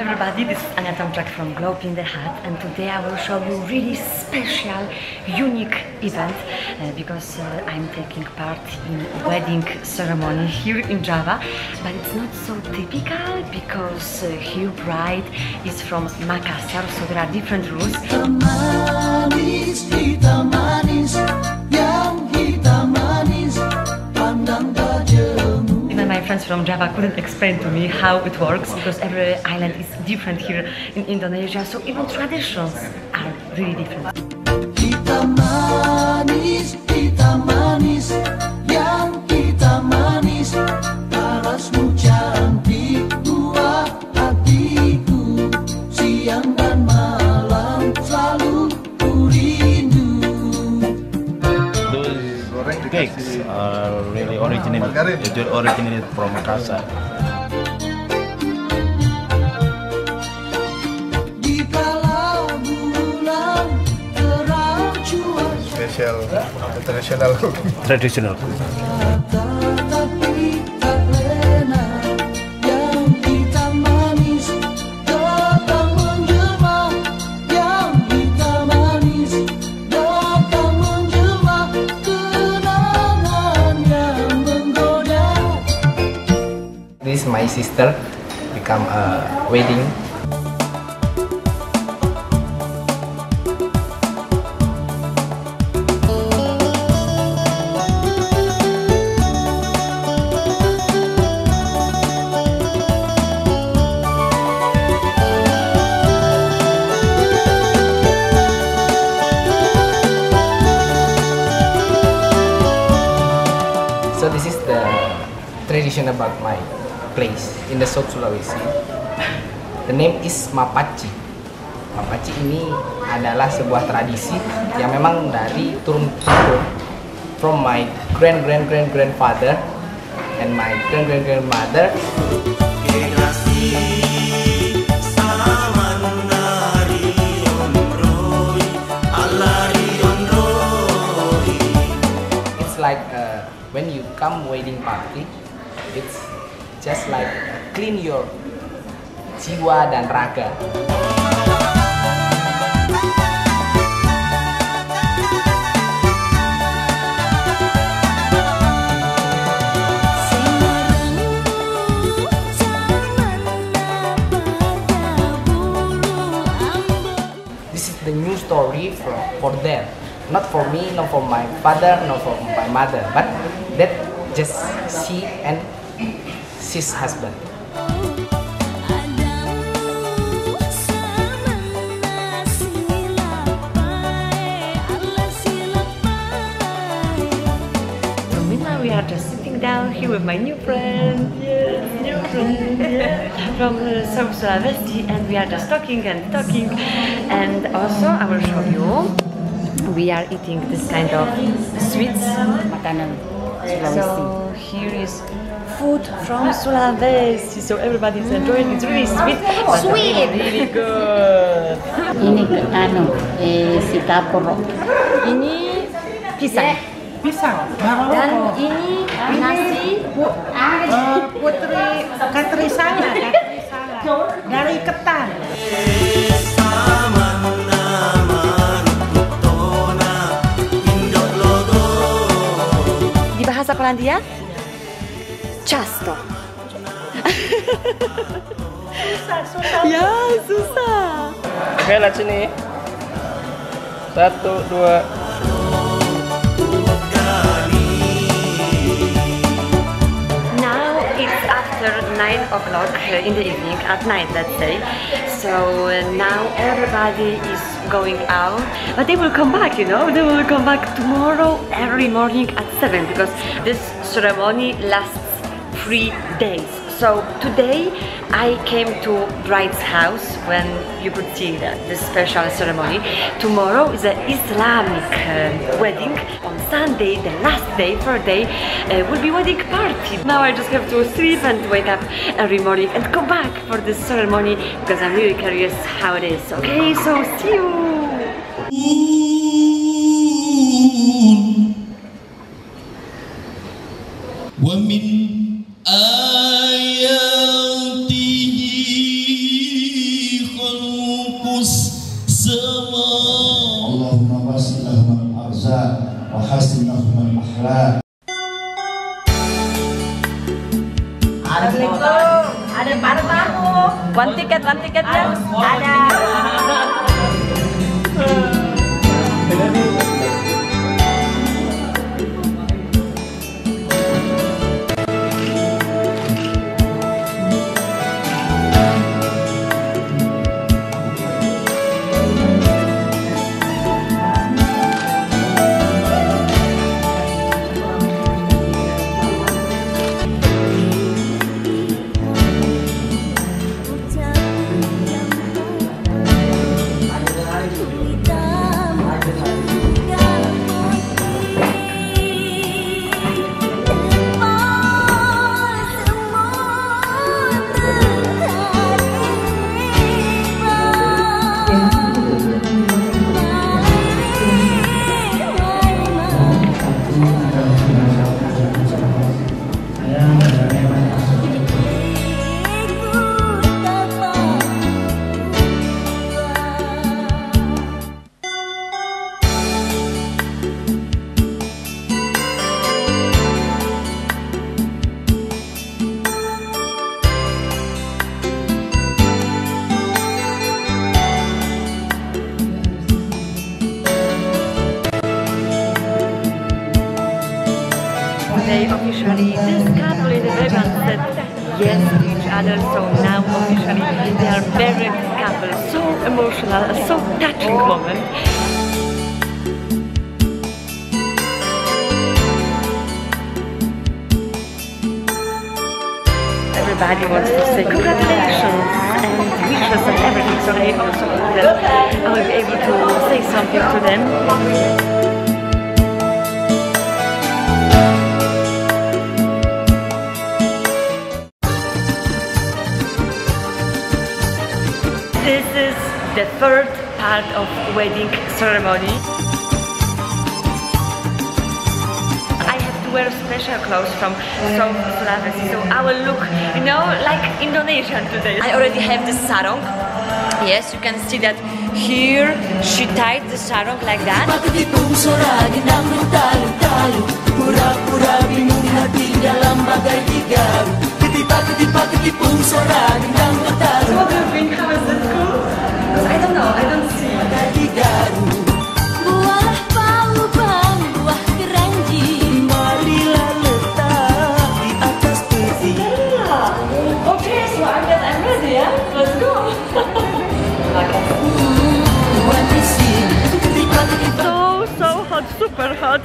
everybody, this is Ania Tomczak from Globe in the Hat and today I will show you really special, unique event uh, because uh, I'm taking part in wedding ceremony here in Java but it's not so typical because uh, here bride is from Makassar so there are different rules. From Java couldn't explain to me how it works because every island is different here in Indonesia so even traditions are really different. It just originated from Spesial Special, tradisional? Tradisional. Sister become a wedding. So this is the tradition about my place in the South Sulawesi. The name is Mapaci. Mapaci ini adalah sebuah tradisi yang memang dari turun temurun from my grand grand grand grandfather and my grand grand grandmother. It's like uh, when you come wedding party, it's just like clean your jiwa dan raga. This is the new story for, for them. Not for me, not for my father, not for my mother, but that just she and his husband. So we are just sitting down here with my new friend, yes, new friend, yeah, from uh, South Sulawesi and we are just talking and talking. And also I will show you. We are eating this kind of sweets makanan So here is food from Sulawesi. So everybody is enjoying. It's really sweet Sweet. really, good. Ini anu, eh, si kapro. ini pisang. Pisang? Dan Maroko ini nasi Eh, putri Katrisala Katrisala dari ketan. Di bahasa Polandia? Ciasto. ya, susah. Oke, lihat sini. Satu, dua. Now it's after 9 o'clock in the evening, at night let's say. So uh, now everybody is going out, but they will come back, you know, they will come back tomorrow early morning at 7 because this ceremony lasts three days. So today I came to bride's house when you could see the, this special ceremony. Tomorrow is an Islamic uh, wedding. On Sunday, the last day, third day, uh, will be wedding party. Now I just have to sleep and wake up every morning and come back for this ceremony because I'm really curious how it is. Okay, so see you. husni husnul akhlak. Assalamualaikum. Ada Pak Rahmu. One ticket, one. Ya? Ada. So now officially they are married couple. So emotional, so touching moment. Everybody wants to say congratulations and wishes and everything, so I also hope that I will be able to say something to them. Wedding ceremony. I have to wear special clothes from South Sulawesi, so I will look, you know, like Indonesian today. I already have the sarong. Yes, you can see that here she tied the sarong like that. So so hot super hot.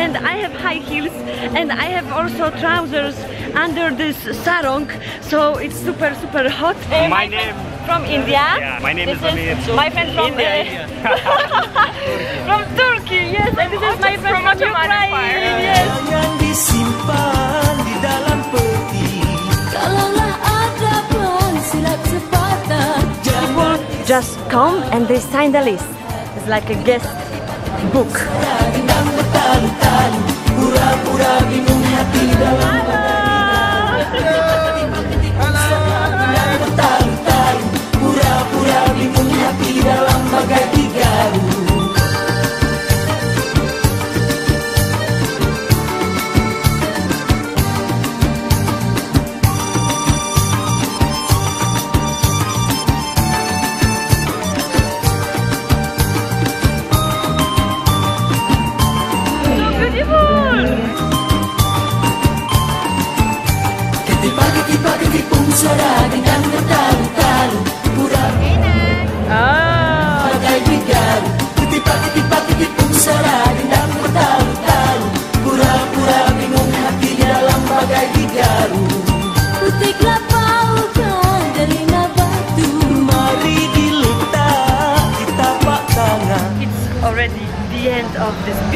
And I have high heels and I have also trousers under this sarong. So it's super super hot. My name- from India. Yeah, my name This is Amir. my friend from India, uh, from Turkey yes. And this is my friend from Ukraine yes. Yang disimpan di dalam peti. Kalaulah ada pensilat sepatah. People just come and they sign the list. It's like a guest book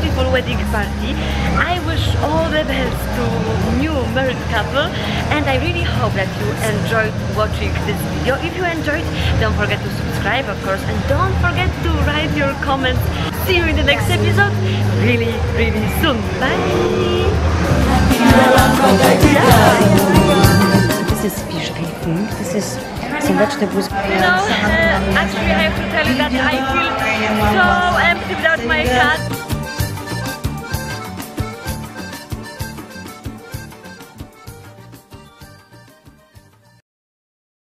beautiful wedding party. I wish all the best to new married couple and I really hope that you enjoyed watching this video. If you enjoyed, don't forget to subscribe of course and don't forget to write your comments. See you in the next episode really really soon. Bye! This is fish, I think. This is some vegetables. You know, uh, actually I have to tell you that I feel so empty without my cat.